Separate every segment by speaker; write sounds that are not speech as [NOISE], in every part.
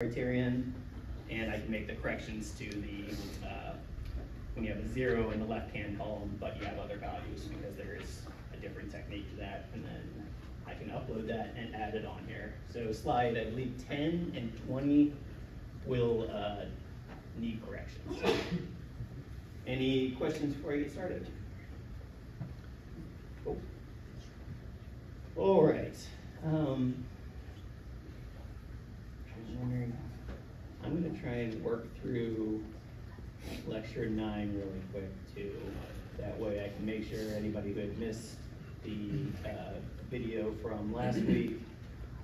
Speaker 1: criterion, and I can make the corrections to the, uh, when you have a zero in the left-hand column, but you have other values, because there is a different technique to that, and then I can upload that and add it on here. So slide, I believe ten and twenty will, uh, need corrections. Any questions before I get started? Cool. All right, um, wondering, I'm gonna try and work through lecture nine really quick too. That way I can make sure anybody who had missed the, uh, video from last [CLEARS THROAT] week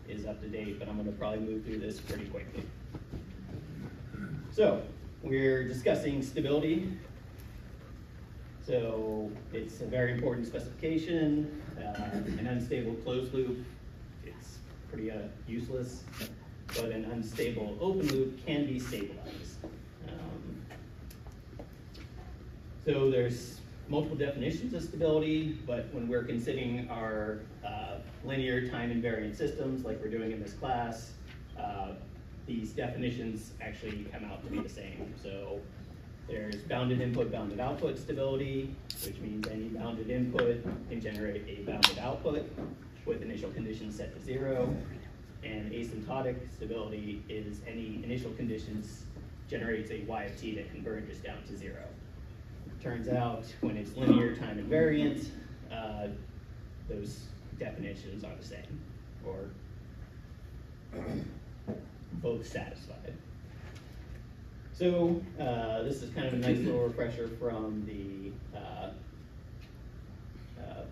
Speaker 1: is up to date, but I'm gonna probably move through this pretty quickly. So, we're discussing stability. So, it's a very important specification, uh, an unstable closed loop, it's pretty, uh, useless but an unstable open loop can be stabilized. Um, So there's multiple definitions of stability, but when we're considering our uh, linear time invariant systems, like we're doing in this class, uh, these definitions actually come out to be the same. So there's bounded input, bounded output stability, which means any bounded input can generate a bounded output with initial conditions set to zero. And asymptotic stability is any initial conditions generates a y of t that converges down to zero. Turns out, when it's linear time invariant, uh, those definitions are the same, or both satisfied. So, uh, this is kind of a nice little refresher from the, uh, uh,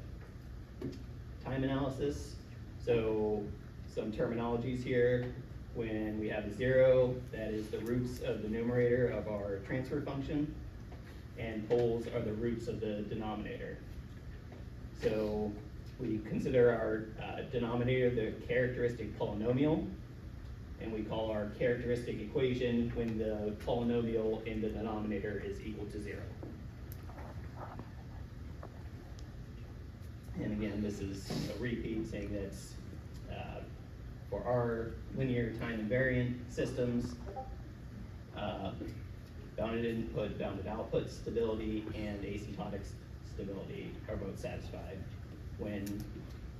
Speaker 1: time analysis. So, some terminologies here. When we have a zero, that is the roots of the numerator of our transfer function, and poles are the roots of the denominator. So we consider our uh, denominator the characteristic polynomial, and we call our characteristic equation when the polynomial in the denominator is equal to zero. And again, this is a repeat saying that uh, for our linear time invariant systems, uh, bounded input, bounded output stability, and asymptotic stability are both satisfied when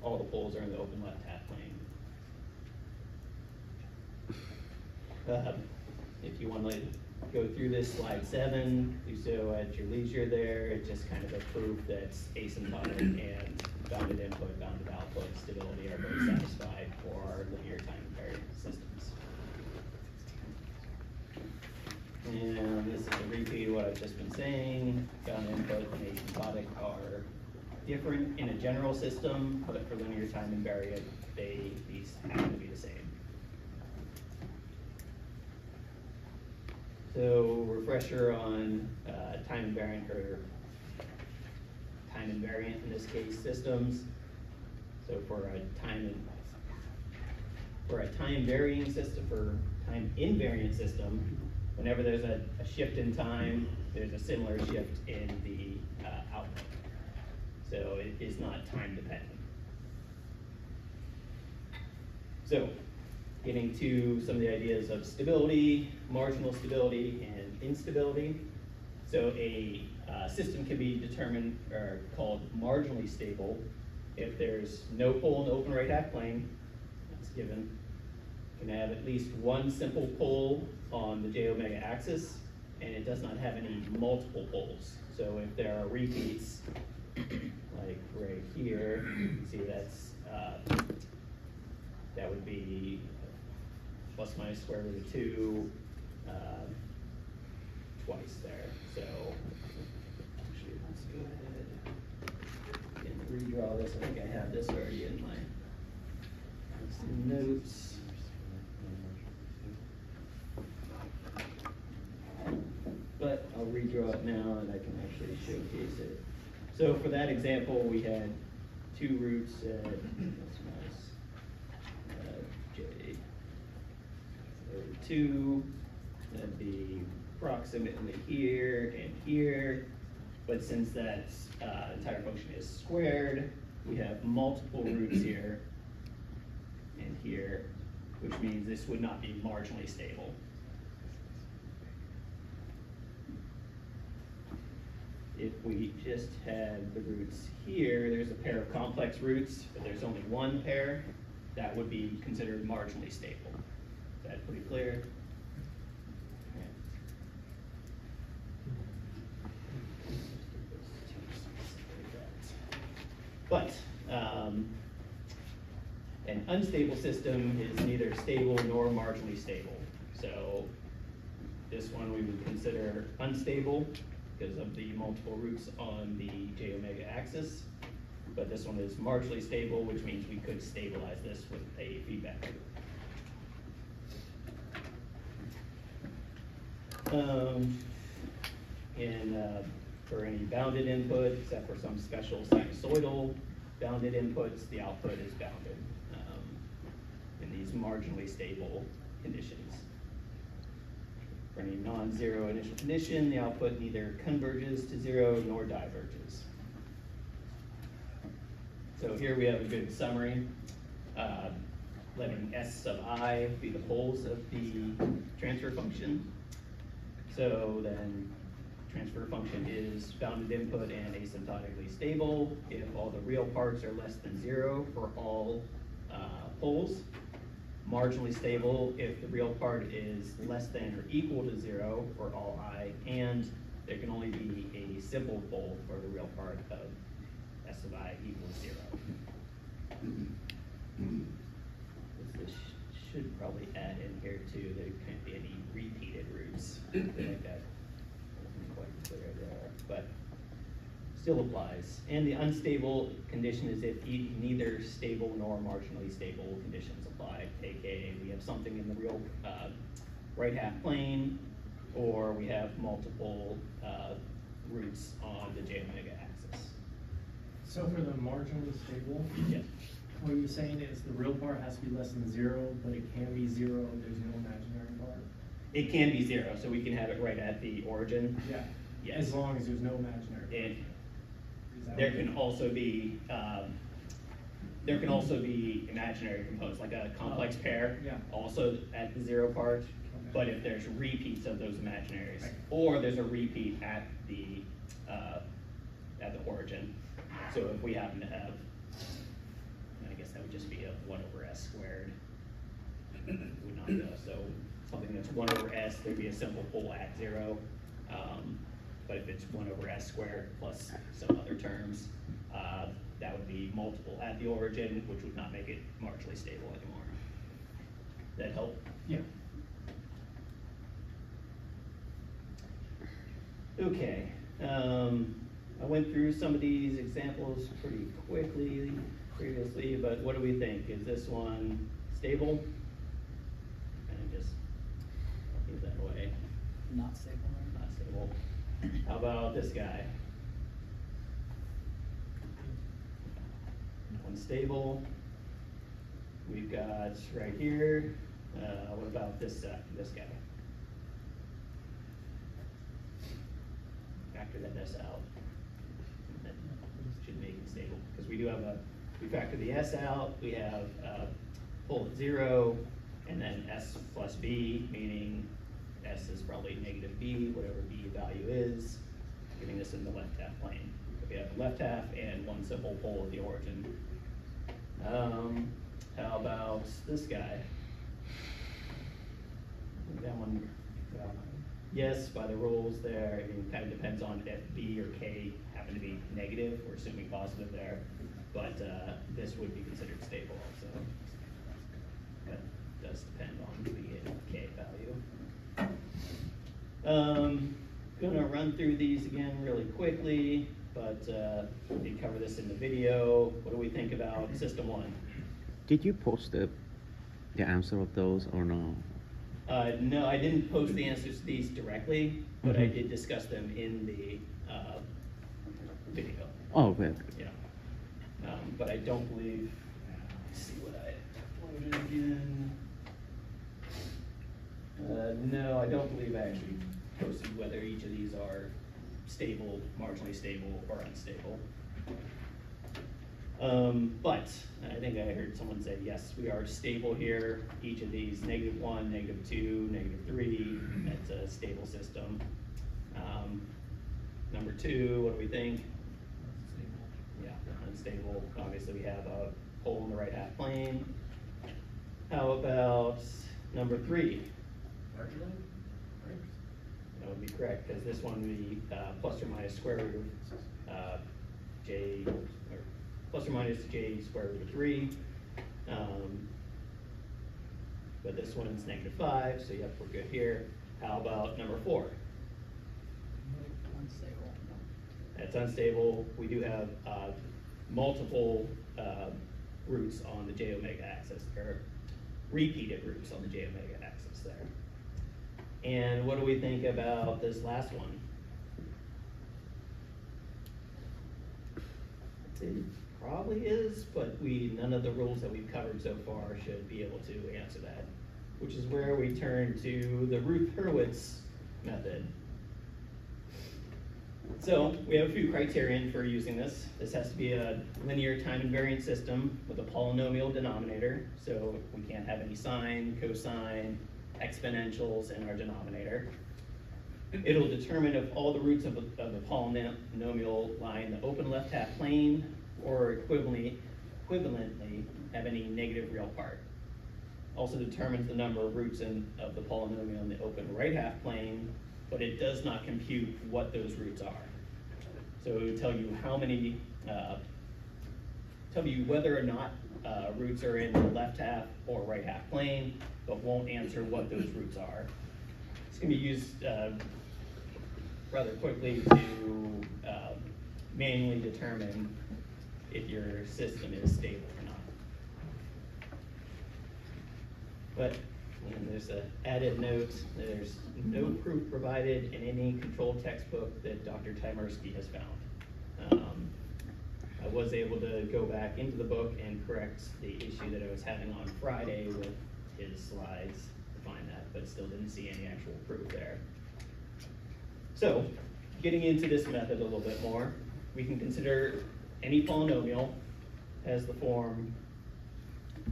Speaker 1: all the poles are in the open left half plane. Uh, If you want to go through this slide seven, do so at your leisure there, it's just kind of a proof that asymptotic and bounded input, bounded output stability are both satisfied for linear time invariant systems. And this is a repeat of what I've just been saying, bounded input and asymptotic are different in a general system, but for linear time invariant, they, these happen to be the same. So refresher on uh, time invariant or time invariant in this case systems. So for a time for a time varying system, for time invariant system, whenever there's a, a shift in time, there's a similar shift in the uh, output. So it is not time dependent. So getting to some of the ideas of stability, marginal stability, and instability. So a uh, system can be determined or called marginally stable if there's no pole in the open right half plane, that's given. Can have at least one simple pole on the j omega axis, and it does not have any multiple poles. So if there are repeats, like right here, you can see that's, uh, that would be plus minus square root of two, um, twice there, so. Actually, let's go ahead and redraw this, I think I have this already in my notes. But I'll redraw it now and I can actually showcase it. So for that example, we had two roots at, that's nice, uh, J over two, that'd be approximately here and here. But since that uh, entire function is squared, we have multiple roots here and here. which means this would not be marginally stable. If we just had the roots here, there's a pair of complex roots, but there's only one pair, that would be considered marginally stable. Is that pretty clear? But, um, an unstable system is neither stable nor marginally stable. So this one we would consider unstable because of the multiple roots on the j omega axis. But this one is marginally stable, which means we could stabilize this with a feedback loop. Um, and, uh, for any bounded input, except for some special sinusoidal bounded inputs, the output is bounded, these marginally stable conditions. For any non-zero initial condition, the output neither converges to zero nor diverges. So here we have a good summary, uh, letting S sub i be the poles of the transfer function. So then transfer function is bounded input and asymptotically stable if all the real parts are less than zero for all uh, poles. Marginally stable if the real part is less than or equal to zero for all i, and there can only be a simple pole for the real part of s of i equals zero. This sh- should probably add in here too, there can't be any repeated roots, like that. Wasn't quite clear there, but still applies. And the unstable condition is if e- neither stable nor marginally stable conditions apply, AKA we have something in the real, uh, right half plane, or we have multiple, uh, roots on the J omega axis.
Speaker 2: So for the marginally stable,
Speaker 1: Yes.
Speaker 2: what you're saying is the real part has to be less than zero, but it can be zero, there's no imaginary part?
Speaker 1: It can be zero, so we can have it right at the origin.
Speaker 2: Yeah.
Speaker 1: Yes.
Speaker 2: As long as there's no imaginary. part.
Speaker 1: And
Speaker 2: Is that
Speaker 1: there can also be, um, there can also be imaginary components, like a complex
Speaker 2: Oh,
Speaker 1: pair.
Speaker 2: yeah.
Speaker 1: Also at the zero part, but if there's repeats of those imaginaries,
Speaker 2: Right.
Speaker 1: or there's a repeat at the, uh, at the origin. So if we happen to have, I guess that would just be a one over S squared. Would not go, so something that's one over S, there'd be a simple pole at zero. Um, but if it's one over S squared plus some other terms, uh, that would be multiple at the origin, which would not make it marginally stable anymore. That help?
Speaker 2: Yeah.
Speaker 1: Okay, um, I went through some of these examples pretty quickly previously, but what do we think? Is this one stable? And just give that away,
Speaker 3: Not stable.
Speaker 1: not stable. How about this guy? Unstable. We've got right here, uh, what about this, uh, this guy? Factor that S out. Should make it stable, because we do have a, we factor the S out, we have, uh, pole at zero, and then S plus B, meaning S is probably negative B, whatever B value is, giving this in the left half plane. We have the left half and one simple pole at the origin. Um, how about this guy? That one, uh, yes, by the rules there, it kind of depends on if B or K happen to be negative, we're assuming positive there. But, uh, this would be considered stable also. But does depend on B and K value. Um, gonna run through these again really quickly, but, uh, we did cover this in the video. What do we think about system one?
Speaker 4: Did you post the, the answer of those or no?
Speaker 1: Uh, no, I didn't post the answers to these directly, but I
Speaker 4: Mhm.
Speaker 1: did discuss them in the, uh, video,
Speaker 4: Oh, okay.
Speaker 1: yeah. Um, but I don't believe, let's see what I uploaded again. Uh, no, I don't believe I actually posted whether each of these are stable, marginally stable, or unstable. Um, but I think I heard someone say, yes, we are stable here. Each of these, negative one, negative two, negative three, that's a stable system. Um, number two, what do we think? Yeah, unstable. Obviously, we have a hole in the right half plane. How about number three?
Speaker 2: Marginally? Right.
Speaker 1: That would be correct, because this one would be uh, plus or minus square root of uh, j, or plus or minus j square root of three. Um, But this one's negative five, so yep, we're good here. How about number four?
Speaker 3: Unstable.
Speaker 1: That's unstable. We do have uh, multiple uh, roots on the j omega axis, or repeated roots on the j omega axis there. And what do we think about this last one? It probably is, but we, none of the rules that we've covered so far should be able to answer that. Which is where we turn to the Routh Hurwitz method. So we have a few criterion for using this. This has to be a linear time invariant system with a polynomial denominator. So we can't have any sine, cosine, exponentials in our denominator. It'll determine if all the roots of, a- of the polynomial lie in the open left half plane or equivalently, equivalently have any negative real part. Also determines the number of roots in, of the polynomial in the open right half plane, but it does not compute what those roots are. So it would tell you how many, uh, tell you whether or not, uh, roots are in the left half or right half plane, but won't answer what those roots are. It's gonna be used, uh, rather quickly to, um, manually determine if your system is stable or not. But, and there's an added note, there's no proof provided in any controlled textbook that Dr. Tymerski has found. Um, I was able to go back into the book and correct the issue that I was having on Friday with his slides to find that, but still didn't see any actual proof there. So, getting into this method a little bit more, we can consider any polynomial as the form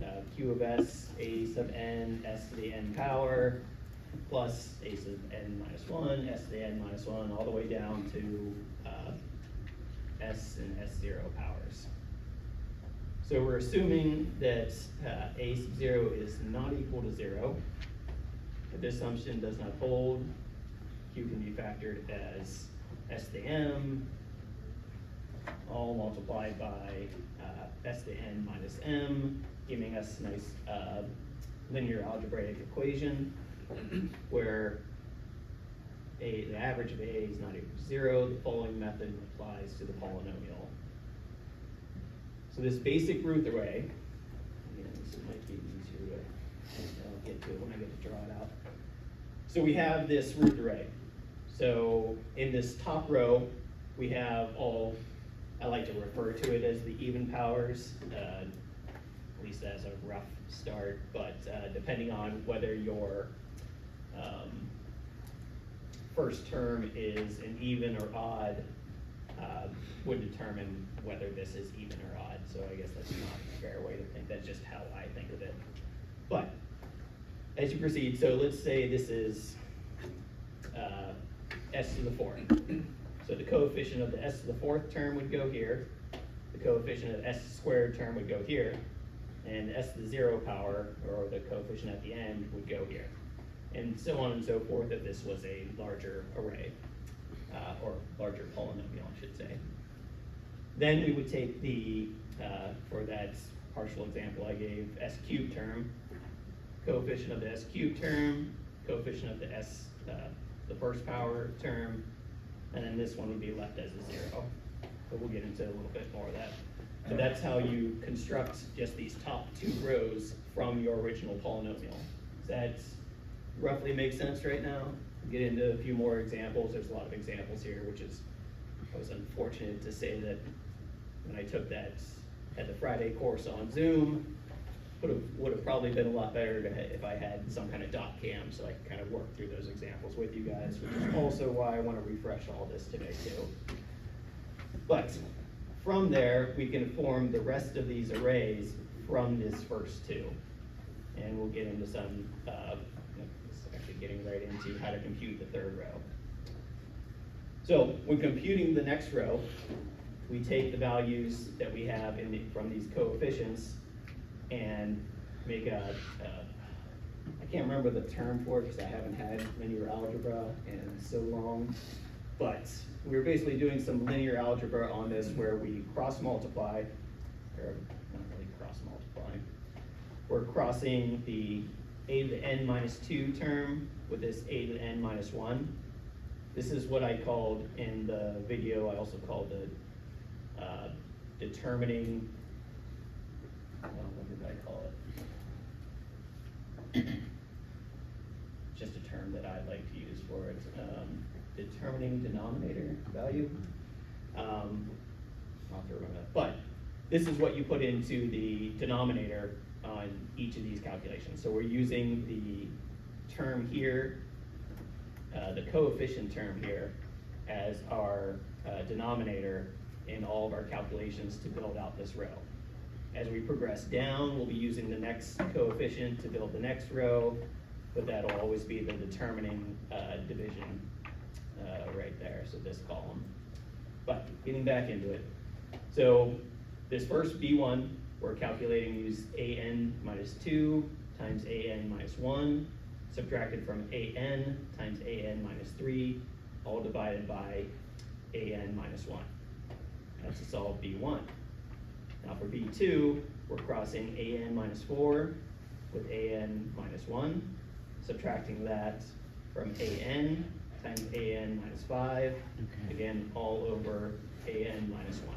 Speaker 1: uh, q of s, a sub n, s to the n power, plus a sub n minus one, s to the n minus one, all the way down to uh, s and s zero powers. So we're assuming that uh, a sub zero is not equal to zero. If this assumption does not hold, q can be factored as s to m, all multiplied by uh, s to n minus m, giving us a nice uh, linear algebraic equation [CLEARS THROAT] where a, the average of a is not equal to zero. The following method applies to the polynomial. So this basic Routh array, again, this might be easier to, I'll get to it when I get to draw it out. So we have this Routh array. So in this top row, we have all, I like to refer to it as the even powers, uh, at least as a rough start, but uh, depending on whether your um, first term is an even or odd, uh, would determine whether this is even or odd. So I guess that's not a fair way to think, that's just how I think of it. But as you proceed, so let's say this is uh, s to the fourth. So the coefficient of the s to the fourth term would go here. The coefficient of the s squared term would go here. And s to the zero power, or the coefficient at the end, would go here. And so on and so forth if this was a larger array, uh, or larger polynomial, I should say. Then we would take the, uh, for that partial example I gave, s cubed term, coefficient of the s cubed term, coefficient of the s, uh, the first power term, and then this one would be left as a zero. But we'll get into a little bit more of that. But that's how you construct just these top two rows from your original polynomial. That roughly make sense right now? We'll Get into a few more examples. There's a lot of examples here, which is, I was unfortunate to say that when I took that, had the Friday course on Zoom, would have, would have probably been a lot better to, if I had some kind of dot cam, so I could kind of work through those examples with you guys, which is also why I want to refresh all this today too. But from there, we can form the rest of these arrays from this first two. And we'll get into some, uh, actually getting right into how to compute the third row. So when computing the next row, we take the values that we have in the, from these coefficients and make a, a I can't remember the term for it because I haven't had linear algebra in so long. But we're basically doing some linear algebra on this where we cross multiply, or not really cross multiply. We're crossing the a to the n minus two term with this a to the n minus one. This is what I called in the video, I also called the uh, determining, uh, what did I call it? [CLEARS THROAT] Just a term that I like to use for it, um, determining denominator value. Um, I'll have that, but this is what you put into the denominator on each of these calculations. So we're using the term here uh, the coefficient term here as our uh, denominator in all of our calculations to build out this row. As we progress down, we'll be using the next coefficient to build the next row, but that'll always be the determining uh, division uh, right there, so this column. But getting back into it, so this first B1, we're calculating use AN minus 2 times AN minus 1 subtracted from an times an minus 3, all divided by an minus 1. That's to solve b1. Now for b2, we're crossing an minus 4 with an minus 1, subtracting that from an times an minus 5,
Speaker 4: Okay.
Speaker 1: again, all over an minus 1.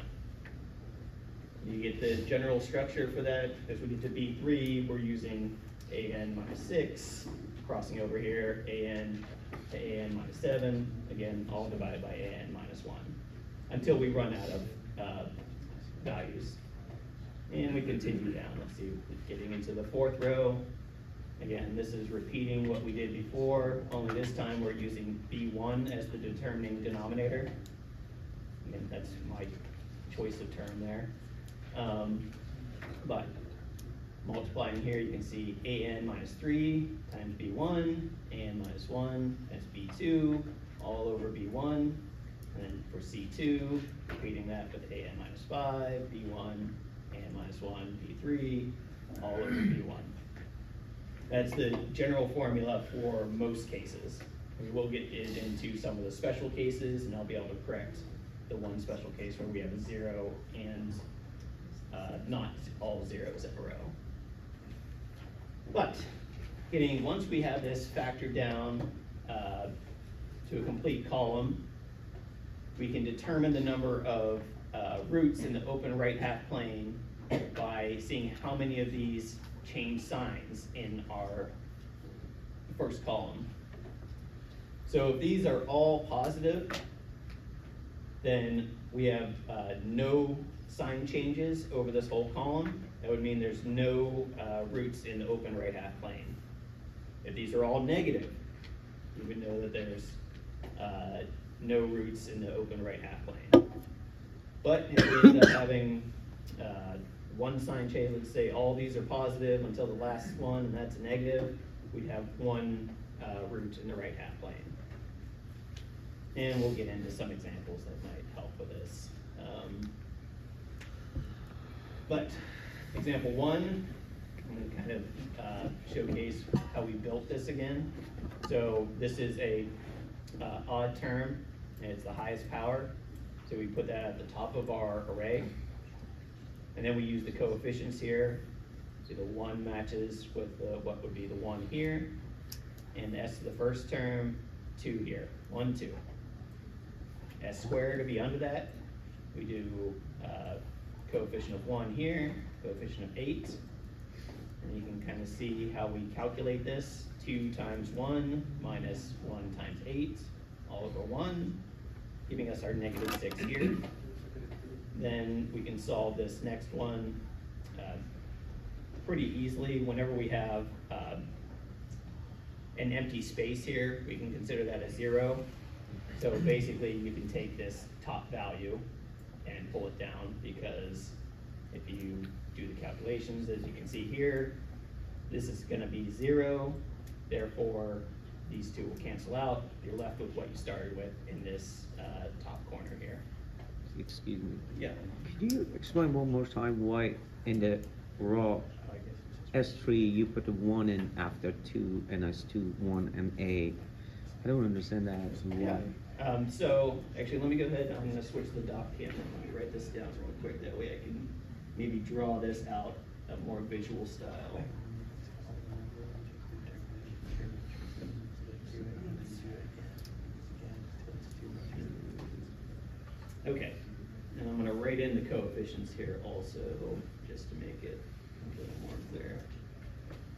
Speaker 1: You get the general structure for that. As we get to B3, we're using an minus 6, crossing over here, an to an minus 7, again, all divided by an minus 1, until we run out of uh, values. And we continue down. Let's see, getting into the fourth row. Again, this is repeating what we did before, only this time we're using B1 as the determining denominator. Again, that's my choice of term there. Um, but multiplying here, you can see an minus 3 times b1, an minus 1 times b2, all over b1. And then for c2, repeating that with an minus 5, b1, an minus 1, b3, all over b1. That's the general formula for most cases. We will get into some of the special cases, and I'll be able to correct the one special case where we have a zero and uh, not all zeros in a row. But getting, once we have this factored down uh, to a complete column, we can determine the number of uh, roots in the open right half plane by seeing how many of these change signs in our first column. So if these are all positive, then we have uh, no sign changes over this whole column. That would mean there's no uh, roots in the open right half plane. If these are all negative, you would know that there's uh, no roots in the open right half plane. But if we end up having uh, one sign change, let's say all these are positive until the last one, and that's a negative, we'd have one uh, root in the right half plane. And we'll get into some examples that might help with this. Um, but example one, I'm going to kind of uh, showcase how we built this again. So this is a uh, odd term, and it's the highest power. So we put that at the top of our array. And then we use the coefficients here. So the one matches with the, what would be the one here. And the s to the first term, two here, one, two. S squared to be under that, we do uh, coefficient of one here, coefficient of eight. And you can kind of see how we calculate this. Two times one minus one times eight, all over one, giving us our negative six here. Then we can solve this next one uh, pretty easily. Whenever we have um, an empty space here, we can consider that a zero. So basically, you can take this top value and pull it down, because if you do the calculations, as you can see here, this is gonna be zero, therefore, these two will cancel out, you're left with what you started with in this, uh, top corner here.
Speaker 4: Excuse me.
Speaker 1: Yeah.
Speaker 4: Could you explain one more time why in the raw S three you put the one in after two and S two, one and A? I don't understand that.
Speaker 1: Yeah, um, so, actually, let me go ahead, I'm gonna switch the doc camera, let me write this down real quick, that way I can maybe draw this out a more visual style. Okay, and I'm gonna write in the coefficients here also, just to make it a little more clear.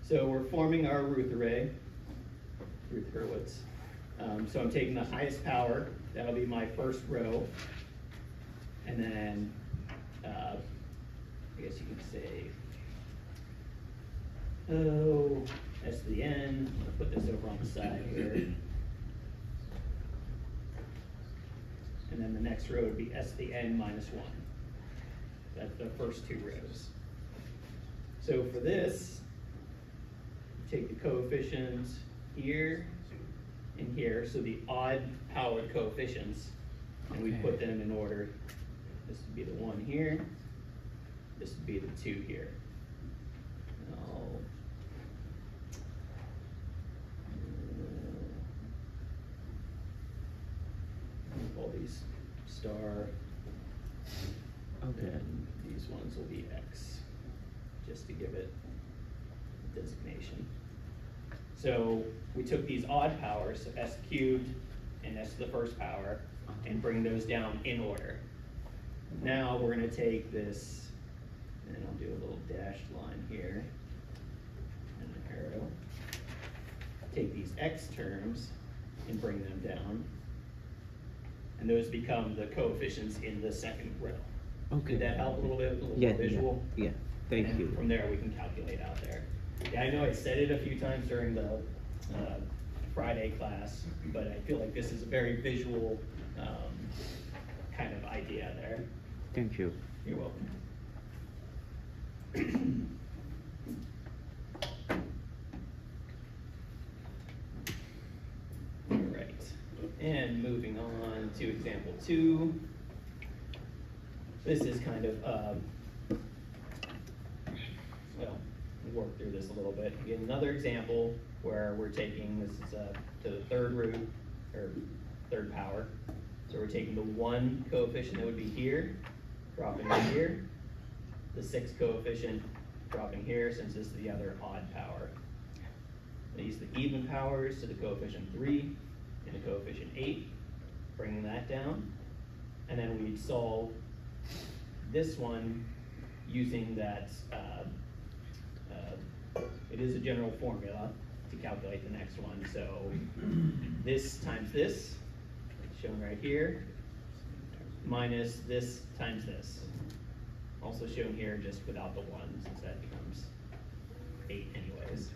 Speaker 1: So we're forming our Routh array, Routh Hurwitz. Um, so I'm taking the highest power, that'll be my first row. And then, uh, I guess you can say, oh, S to the N, gonna put this over on the side here. And then the next row would be S to the N minus one. That's the first two rows. So for this, take the coefficient here and here, so the odd powered coefficients, and we put them in order. This would be the one here, this would be the two here. I'll- uh, All these star,
Speaker 4: Okay.
Speaker 1: and these ones will be X, just to give it a designation. So we took these odd powers, so S cubed and S to the first power, uh-huh. and bring those down in order. Now we're gonna take this, and I'll do a little dashed line here, and an arrow. Take these X terms and bring them down. And those become the coefficients in the second row.
Speaker 4: Okay.
Speaker 1: Did that help a little bit, a little
Speaker 4: Yeah,
Speaker 1: more
Speaker 4: yeah,
Speaker 1: visual?
Speaker 4: yeah. Thank
Speaker 1: And
Speaker 4: you.
Speaker 1: From there, we can calculate out there. Yeah, I know I said it a few times during the uh, Friday class, but I feel like this is a very visual um, kind of idea there.
Speaker 4: Thank you.
Speaker 1: You're welcome. All right, and moving on to example two. This is kind of, um, well, work through this a little bit. Again, another example where we're taking, this is uh, to the third root, or third power. So we're taking the one coefficient that would be here, dropping it here. The six coefficient dropping here, since this is the other odd power. These the even powers to the coefficient three and the coefficient eight, bringing that down. And then we'd solve this one using that, uh, uh, it is a general formula to calculate the next one, so this times this, shown right here, minus this times this. Also shown here just without the one, since that becomes eight anyways.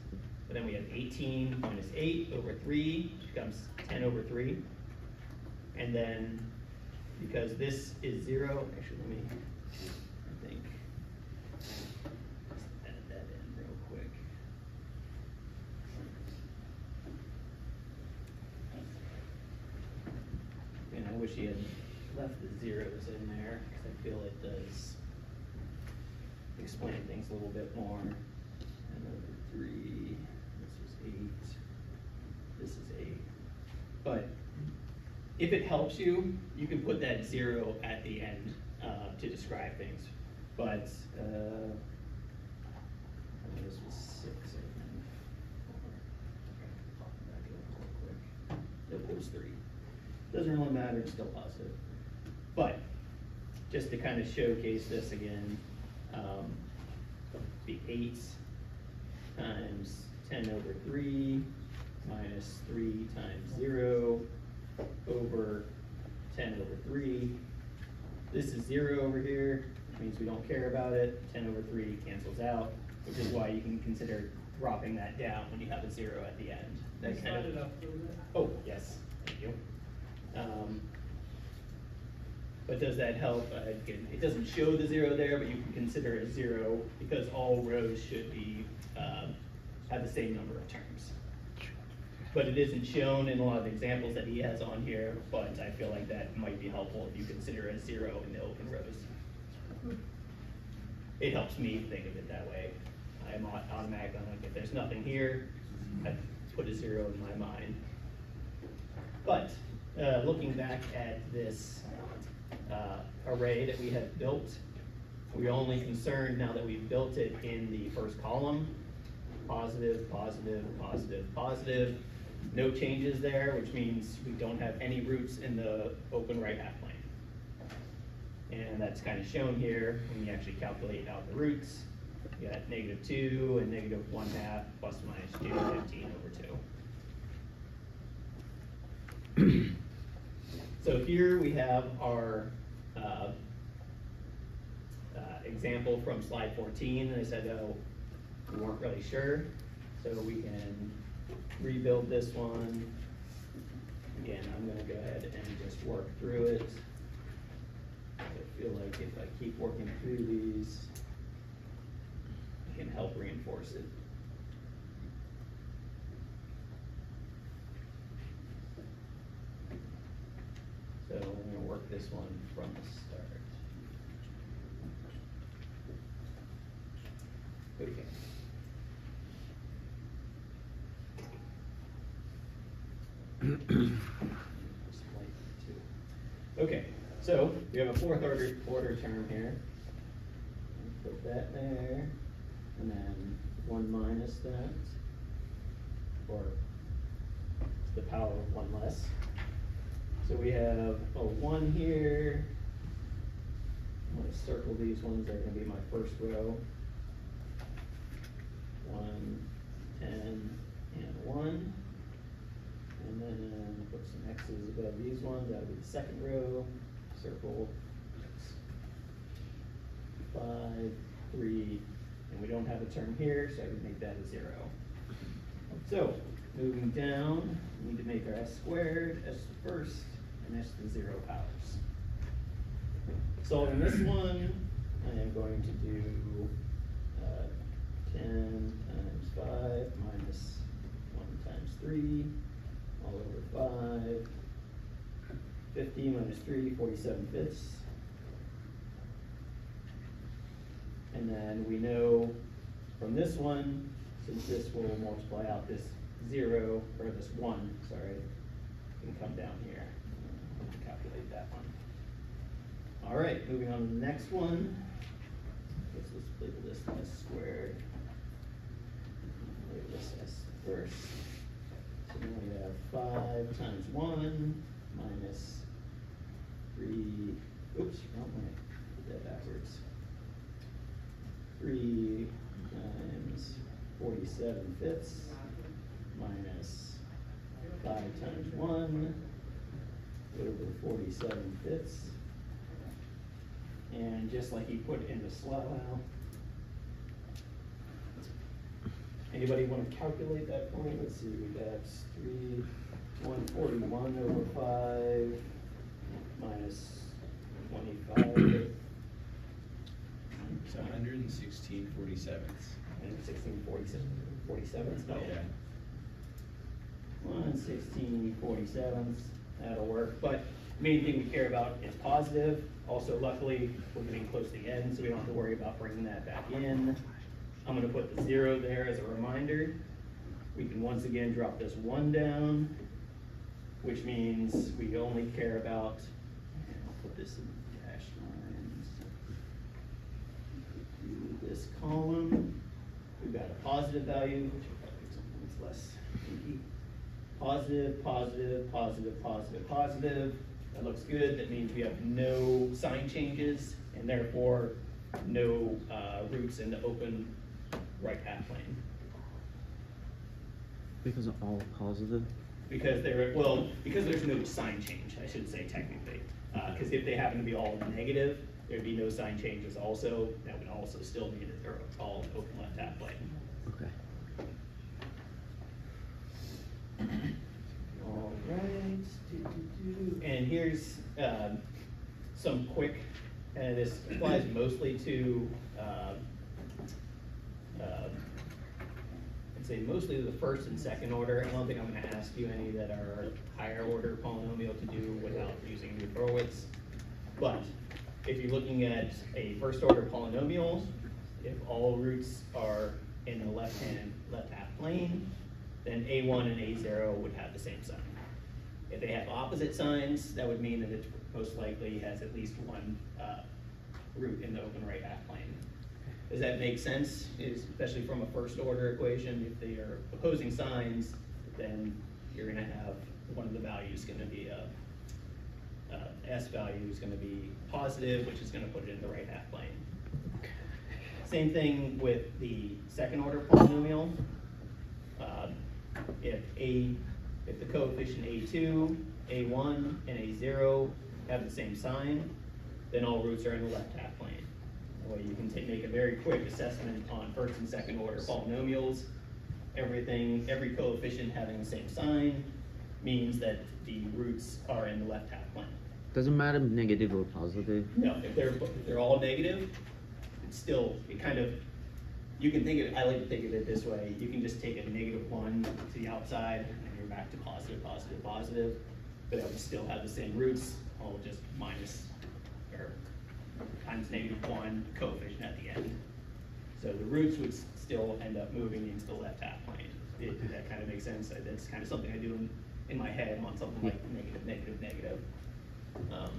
Speaker 1: But then we have eighteen minus eight over three, which becomes ten over three. And then, because this is zero, actually, let me, I think, quick. And I wish he had left the zeros in there, because I feel it does explain things a little bit more. And over three, this is eight, this is eight. But if it helps you, you can put that zero at the end, uh, to describe things. But, uh, I think this was six, I think. Back up real quick. It was three. Doesn't really matter, it's still positive. But, just to kind of showcase this again, um, the eight times ten over three minus three times zero over ten over three. This is zero over here, which means we don't care about it. Ten over three cancels out, which is why you can consider dropping that down when you have a zero at the end. That kind of- Oh, yes, thank you. Um, But does that help? Uh, it doesn't show the zero there, but you can consider it zero because all rows should be, um, have the same number of terms. But it isn't shown in a lot of the examples that he has on here, but I feel like that might be helpful if you consider it zero in the open rows. It helps me think of it that way. I'm au- automatic, I'm like, if there's nothing here, I put a zero in my mind. But, uh, looking back at this, uh, array that we had built, we're only concerned now that we've built it in the first column. Positive, positive, positive, positive, no changes there, which means we don't have any roots in the open right half plane. And that's kind of shown here when you actually calculate out the roots. You got negative two and negative one half plus minus two, fifteen over two. [CLEARS THROAT] So here we have our, uh, uh, example from slide fourteen, and I said, oh, we weren't really sure, so we can rebuild this one. Again, I'm gonna go ahead and just work through it. I feel like if I keep working through these, I can help reinforce it. So I'm gonna work this one from the start. Okay. Okay, so we have a fourth order, order term here. Put that there, and then one minus that, or the power of one less. So we have a one here. I'm gonna circle these ones, they're gonna be my first row. One, ten, and one. And then put some X's above these ones, that'll be the second row, circle. Five, three, and we don't have a term here, so I can make that a zero. So, moving down, we need to make our S squared, S first, and S to the zero powers. Solving this one, I am going to do, uh, ten times five minus one times three, all over five. Fifty minus three, forty-seven fifths. And then we know from this one, since this will multiply out this zero, or this one, sorry, can come down here. And calculate that one. All right, moving on to the next one. Let's just label this as squared. Label this as first. So now we have five times one minus three, oops, wrong way, did that backwards. Three times forty-seven fifths minus five times one over forty-seven fifths. And just like he put in the slot now. Anybody wanna calculate that point? Let's see, that's three, one forty-one over five minus twenty-five.
Speaker 3: It's a hundred and sixteen forty sevenths.
Speaker 1: And sixteen forty-seven, forty-seven, no.
Speaker 3: Yeah.
Speaker 1: One sixteen forty-sevenths, that'll work, but main thing we care about is positive. Also luckily, we're getting close to the end, so we don't have to worry about bringing that back in. I'm gonna put the zero there as a reminder. We can once again drop this one down, which means we only care about, put this in lines. Do This column, we've got a positive value, which will probably something that's less. Positive, positive, positive, positive, positive. That looks good. That means we have no sign changes and therefore no uh, roots in the open right half plane.
Speaker 4: Because of all positive.
Speaker 1: Because there, well, because there's no sign change, I should say technically. Because if they happen to be all negative, there'd be no sign changes also. That would also still mean that they're all open left half plane.
Speaker 4: Okay.
Speaker 1: All right, do, do, do. and here's, um, some quick, and this applies mostly to, uh, uh, I'd say mostly the first and second order. I don't think I'm gonna ask you any that are higher order polynomial to do without using Routh-Hurwitz. But if you're looking at a first order polynomial, if all roots are in the left hand, left half plane, then A one and A zero would have the same sign. If they have opposite signs, that would mean that it most likely has at least one, uh, root in the open right half plane. Does that make sense? Is, especially from a first order equation, if they are opposing signs, then you're gonna have, one of the values gonna be a, uh, value is gonna be positive, which is gonna put it in the right half plane. Same thing with the second order polynomial. Um, If A, if the coefficient A two, A one, and A zero have the same sign, then all roots are in the left half plane. You can make a very quick assessment on first and second order polynomials. Everything, every coefficient having the same sign means that the roots are in the left half plane.
Speaker 4: Doesn't matter negative or positive.
Speaker 1: No, if they're, if they're all negative, it's still, it kind of, you can think of, it. I like to think of it this way, you can just take a negative one to the outside, and you're back to positive, positive, positive, but it would still have the same roots, all just minus, times negative one coefficient at the end. So the roots would still end up moving into the left half plane. It- that kind of makes sense? I- That's kind of something I do in, in my head on something like negative, negative, negative. Um,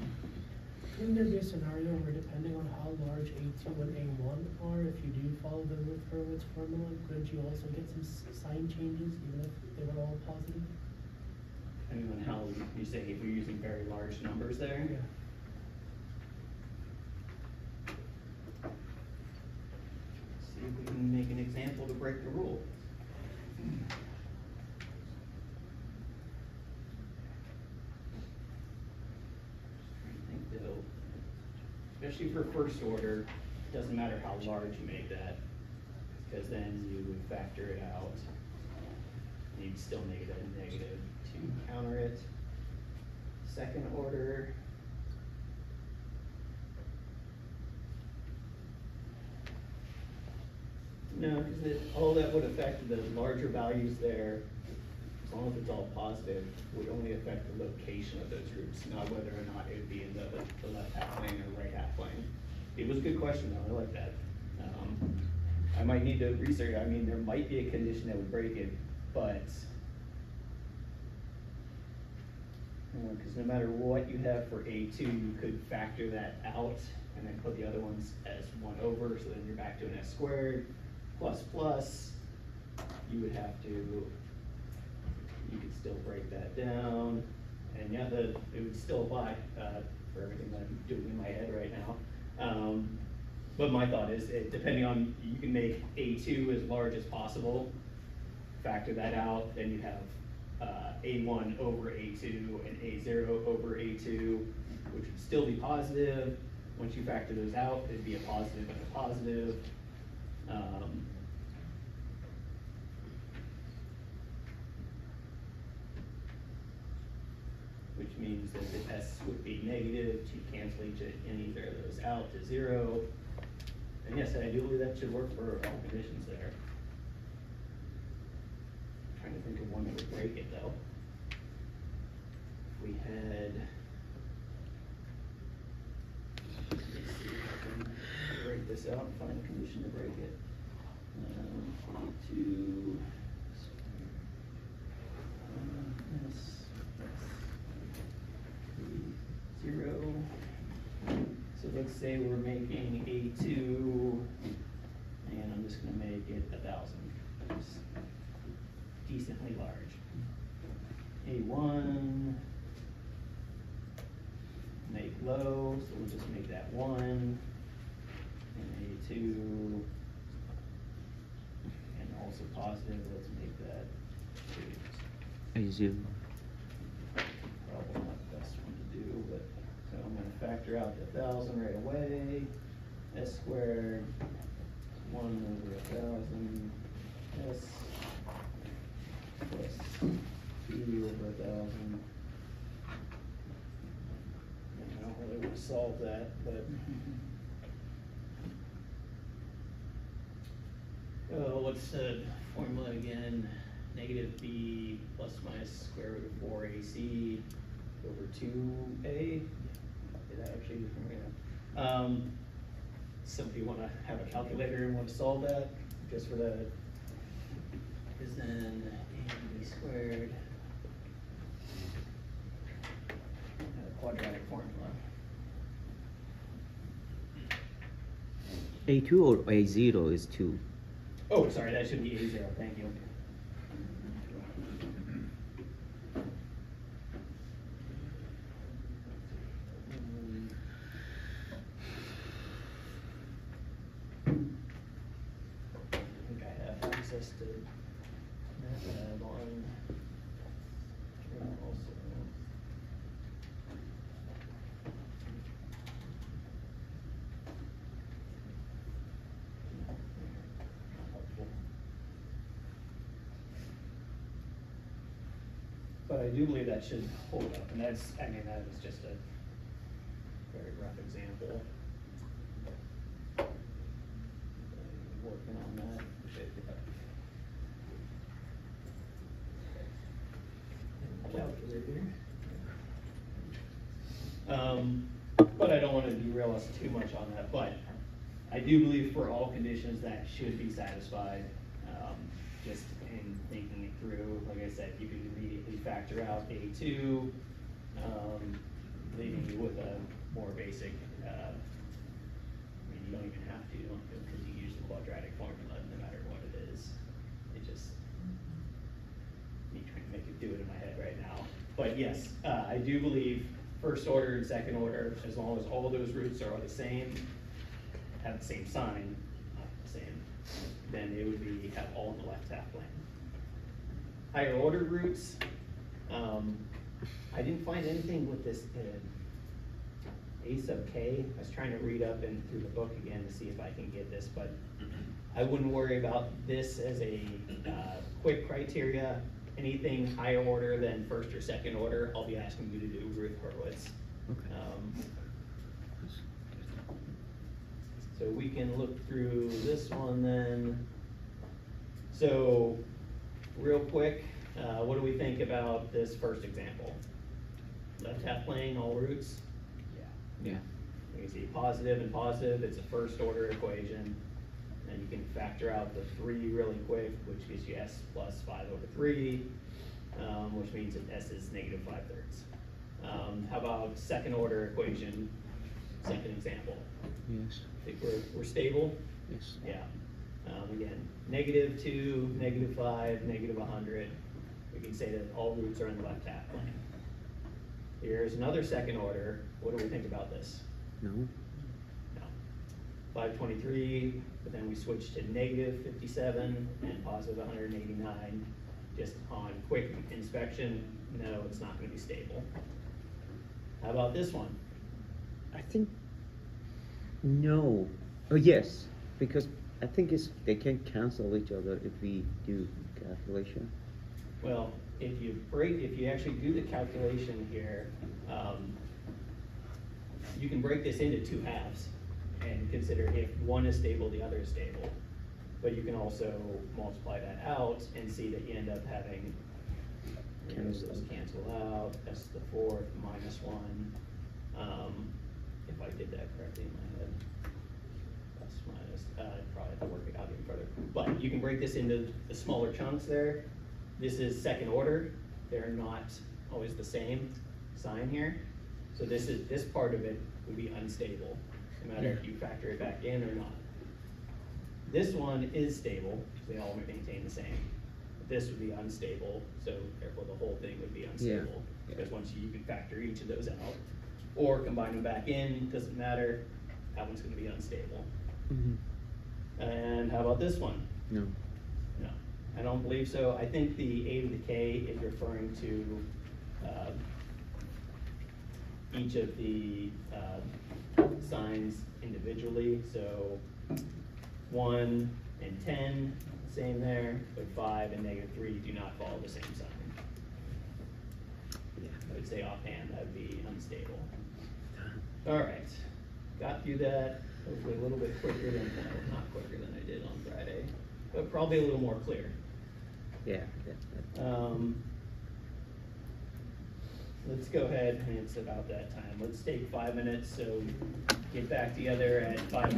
Speaker 5: Couldn't there be a scenario where depending on how large A two and A one are, if you do follow the Hurwitz formula, could you also get some sign changes even if they were all positive?
Speaker 1: Depending on how you say, if you're using very large numbers there.
Speaker 5: Yeah.
Speaker 1: See if we can make an example to break the rule. Think especially for first order, it doesn't matter how large you make that, because then you would factor it out. You'd still make it a negative to counter it. Second order. No, because all that would affect the larger values there, as long as it's all positive, would only affect the location of those roots, not whether or not it would be in the, the left half plane or right half plane. It was a good question though, I like that. Um, I might need to research, I mean, there might be a condition that would break it, but because no matter what you have for A two, you could factor that out and then put the other ones as one over, so then you're back to an S squared plus plus. You would have to, you could still break that down, and yeah, the, it would still apply, uh, for everything that I'm doing in my head right now. Um, but my thought is, it, depending on, you can make A two as large as possible, factor that out, then you have, uh, A one over A two and A zero over A two, which would still be positive. Once you factor those out, it'd be a positive and a positive. Um, Which means that the S would be negative, to cancel each, and either of those out to zero. And yes, I do believe that should work for all conditions there. Trying to think of one that would break it though. If we had. Let's see if I can break this out and find a condition to break it. Um, two. uh, Zero. So let's say we're making A two, and I'm just gonna make it a thousand. It's Decently large. A one. Make low, so we'll just make that one. And A. And also positive, let's make that two
Speaker 4: A zero.
Speaker 1: probably not the best one to do, but, so I'm gonna factor out the thousand right away. S squared, one over a thousand, S plus two over a thousand. I don't really wanna solve that, but. [LAUGHS] Oh, what's the formula again? Negative b plus minus square root of four ac over two a? Did that actually, yeah. Um, somebody wanna have a calculator and wanna solve that, just for the, is then a squared. a quadratic formula.
Speaker 4: A two or A zero is two?
Speaker 1: Oh, sorry, that should be A zero, thank you. I think I have access to MATLAB on here also. Helpful. But I do believe that should hold up, and that's, I mean, that was just a very rough example. Uh, Working on that. Calculator. Um, but I don't wanna derail us too much on that, but I do believe for all conditions that should be satisfied. Um, just in thinking it through, like I said, you can immediately factor out A two, um, leaving you with a more basic, uh, I mean, you don't even have to, because you use the quadratic formula no matter what it is. It just, me trying to make it do it in my head right now. But yes, uh, I do believe first order and second order, as long as all those roots are the same, have the same sign, not the same, then it would be, have all in the left half plane. Higher order roots, um, I didn't find anything with this, uh, a sub k. I was trying to read up and through the book again to see if I can get this, but I wouldn't worry about this as a, uh, quick criteria. Anything higher order than first or second order, I'll be asking you to do Routh Hurwitz.
Speaker 4: Okay.
Speaker 1: Um, So we can look through this one then. So, real quick, uh, what do we think about this first example? Left half plane, all roots?
Speaker 4: Yeah. Yeah.
Speaker 1: You can see positive and positive, it's a first order equation. And you can factor out the three really quick, which gives you s plus five over three, um, which means that s is negative five thirds. Um, how about second order equation, second example?
Speaker 4: Yes, I
Speaker 1: Think we're, we're stable?
Speaker 4: yes.
Speaker 1: Yeah. Um, again, negative two, negative five, hundred. We can say that all roots are in the left half plane. Here's another second order. What do we think about this?
Speaker 4: No?
Speaker 1: No. Five twenty-three, but then we switch to negative fifty-seven and positive one hundred and eighty-nine. Just on quick inspection, no, it's not gonna be stable. How about this one?
Speaker 4: I think, no. Oh, yes, because I think it's, they can cancel each other if we do calculation.
Speaker 1: Well, if you break, if you actually do the calculation here, um, you can break this into two halves and consider if one is stable, the other is stable. But you can also multiply that out and see that you end up having, those
Speaker 4: Cancel.
Speaker 1: cancel out, that's the fourth minus one. Um, if I did that correctly in my head. Plus minus, uh, I'd probably have to work it out even further. But you can break this into the smaller chunks there. This is second order, they're not always the same sign here. So this is, this part of it would be unstable, no matter if you factor it back in or not. This one is stable, they all maintain the same. This would be unstable, so therefore the whole thing would be unstable.
Speaker 4: yeah.
Speaker 1: Because once you can factor each of those out, or combine them back in, doesn't matter, that one's gonna be unstable.
Speaker 4: Mm-hmm.
Speaker 1: And how about this one?
Speaker 4: No.
Speaker 1: No, I don't believe so. I think the A to the K is referring to, uh, each of the, uh, signs individually, so one and ten, same there, but five and negative three do not follow the same sign.
Speaker 4: Yeah.
Speaker 1: I would say offhand, that would be unstable. All right, got through that, hopefully a little bit quicker than, well, not quicker than I did on Friday, but probably a little more clear.
Speaker 4: Yeah.
Speaker 1: Um, let's go ahead, and it's about that time, let's take five minutes, so get back together at five